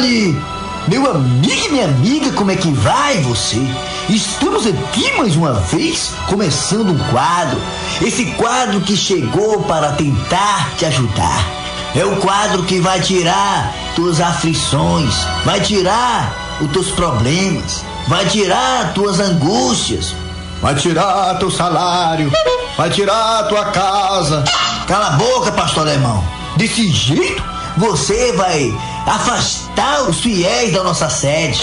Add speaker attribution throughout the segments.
Speaker 1: Fale! Meu amigo e minha amiga, como é que vai você? Estamos aqui mais uma vez, começando um quadro. Esse quadro que chegou para tentar te ajudar. É o quadro que vai tirar tuas aflições, vai tirar os teus problemas, vai tirar tuas angústias, vai tirar teu salário, vai tirar tua casa. Cala a boca, pastor alemão. Desse jeito, você vai afastar os fiéis da nossa sede.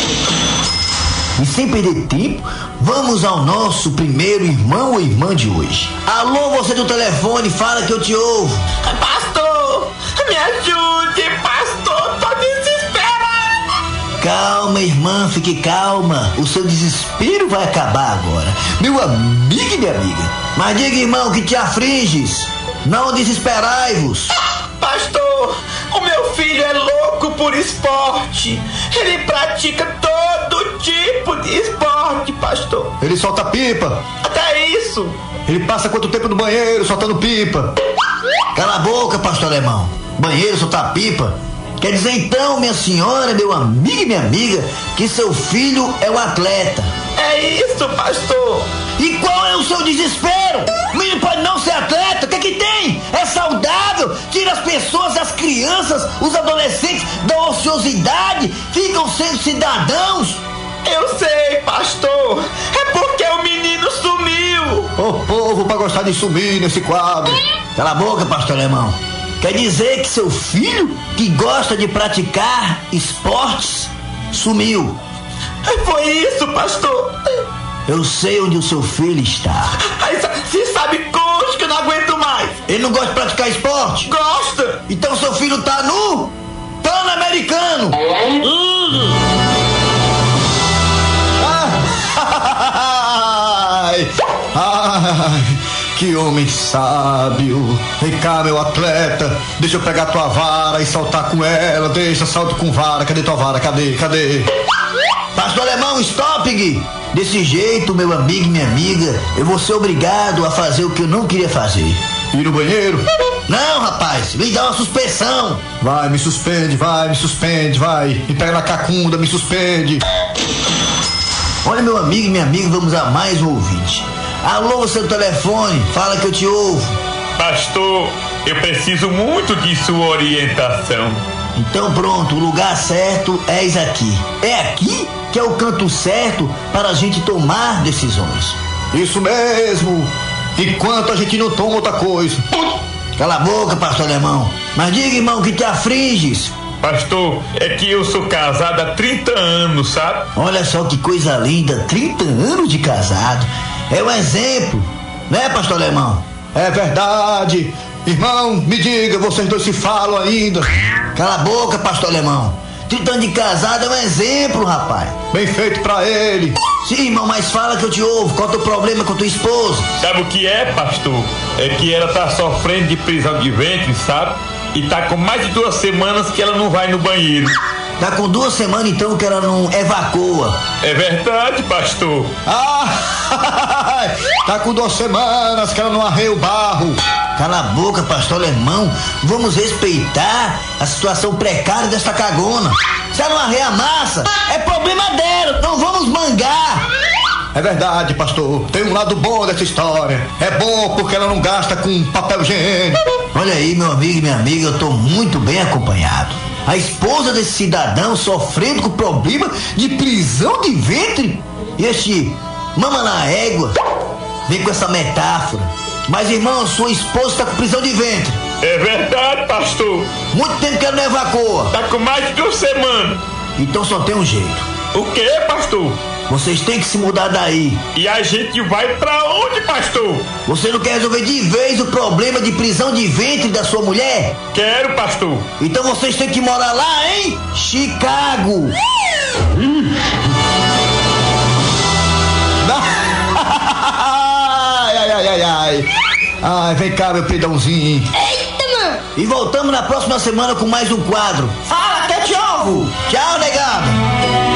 Speaker 1: E sem perder tempo, vamos ao nosso primeiro irmão ou irmã de hoje. Alô, você do telefone, fala que eu te ouvo.
Speaker 2: Pastor, me ajude, pastor, tô desesperado.
Speaker 1: Calma, irmã, fique calma. O seu desespero vai acabar agora. Meu amigo e minha amiga. Mas diga, irmão, que te afliges. Não desesperai-vos.
Speaker 2: Pastor, o meu filho é louco por esporte. Ele pratica todo tipo de esporte, pastor.
Speaker 1: Ele solta pipa.
Speaker 2: Até isso.
Speaker 1: Ele passa quanto tempo no banheiro soltando pipa? Cala a boca, pastor alemão. Banheiro soltar pipa? Quer dizer então, minha senhora, meu amigo e minha amiga, que seu filho é um atleta.
Speaker 2: É isso, pastor.
Speaker 1: E qual é o seu desespero? O menino pode não ser atleta, o que, é que tem? É saudável, tira as pessoas, as crianças, os adolescentes da ociosidade, ficam sendo cidadãos.
Speaker 2: Eu sei, pastor. É porque o menino sumiu.
Speaker 1: O povo pra gostar de sumir nesse quadro. Cala a boca, pastor alemão. Quer dizer que seu filho, que gosta de praticar esportes, sumiu.
Speaker 2: Foi isso, pastor.
Speaker 1: Eu sei onde o seu filho está.
Speaker 2: Aí, Você sabe coisa que eu não aguento mais.
Speaker 1: Ele não gosta de praticar esporte?
Speaker 2: Gosta.
Speaker 1: Então seu filho tá no Pan-Americano. Ai, ai, que homem sábio. Vem cá, meu atleta. Deixa eu pegar tua vara e saltar com ela. Deixa, salto com vara. Cadê tua vara? Cadê? Cadê? Pastor Alemão, stop! Gui. Desse jeito, meu amigo e minha amiga, eu vou ser obrigado a fazer o que eu não queria fazer. Ir no banheiro? Não, rapaz, me dá uma suspensão. Vai, me suspende, vai, me suspende, vai. Me pega na cacunda, me suspende. Olha, meu amigo e minha amiga, vamos a mais um ouvinte. Alô, seu telefone, fala que eu te ouvo.
Speaker 3: Pastor, eu preciso muito de sua orientação.
Speaker 1: Então pronto, o lugar certo é eis aqui. É aqui que é o canto certo para a gente tomar decisões. Isso mesmo. Enquanto a gente não toma outra coisa. Cala a boca, pastor alemão. Mas diga, irmão, que te afliges.
Speaker 3: Pastor, é que eu sou casado há 30 anos, sabe?
Speaker 1: Olha só que coisa linda, 30 anos de casado. É um exemplo, né, pastor alemão? É verdade. Irmão, me diga, vocês dois se falam ainda. Cala a boca, pastor alemão. 30 anos de casado é um exemplo, rapaz. Bem feito pra ele. Sim, irmão, mas fala que eu te ouvo. Qual é o teu problema com tua esposa?
Speaker 3: Sabe o que é, pastor? É que ela tá sofrendo de prisão de ventre, sabe? E tá com mais de duas semanas que ela não vai no banheiro.
Speaker 1: Tá com duas semanas então que ela não evacua.
Speaker 3: É verdade, pastor.
Speaker 1: Ah! tá com duas semanas que ela não arreia o barro. Cala a boca, pastor alemão. Vamos respeitar a situação precária desta cagona. Se ela não arreia massa, é problema dela. Não vamos mangar. É verdade, pastor. Tem um lado bom dessa história. É bom porque ela não gasta com papel higiênico. Olha aí, meu amigo e minha amiga, eu tô muito bem acompanhado. A esposa desse cidadão sofrendo com problema de prisão de ventre. E este mama na égua vem com essa metáfora. Mas, irmão, sua esposa está com prisão de ventre.
Speaker 3: É verdade, pastor.
Speaker 1: Muito tempo que ela não evacua.
Speaker 3: Tá com mais de duas semanas.
Speaker 1: Então só tem um jeito.
Speaker 3: O que, pastor?
Speaker 1: Vocês têm que se mudar daí.
Speaker 3: E a gente vai pra onde, pastor?
Speaker 1: Você não quer resolver de vez o problema de prisão de ventre da sua mulher?
Speaker 3: Quero, pastor.
Speaker 1: Então vocês têm que morar lá em Chicago. ai, ai, ai, vem cá, meu pedãozinho.
Speaker 4: Eita, mano!
Speaker 1: E voltamos na próxima semana com mais um quadro.
Speaker 2: Fala que eu te ouvo.
Speaker 1: Tchau, negado.